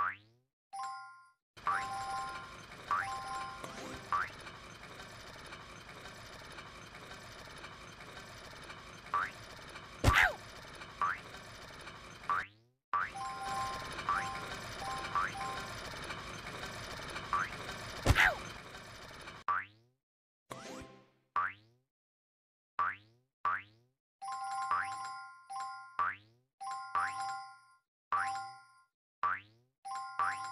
Bye. Bye.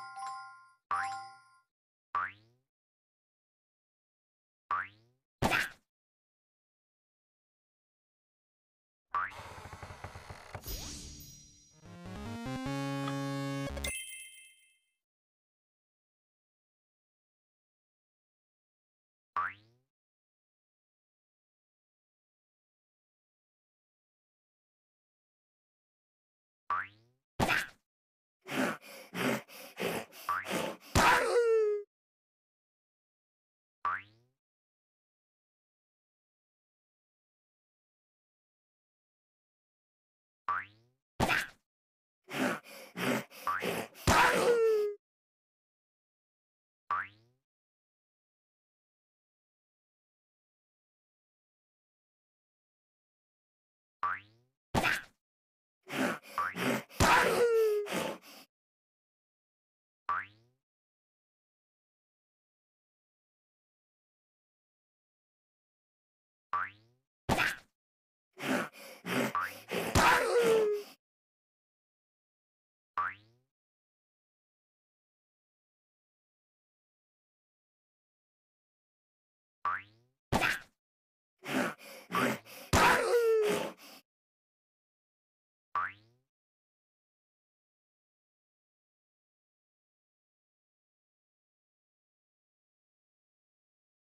Bye.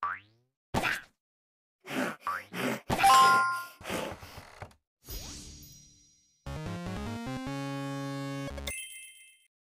Bye.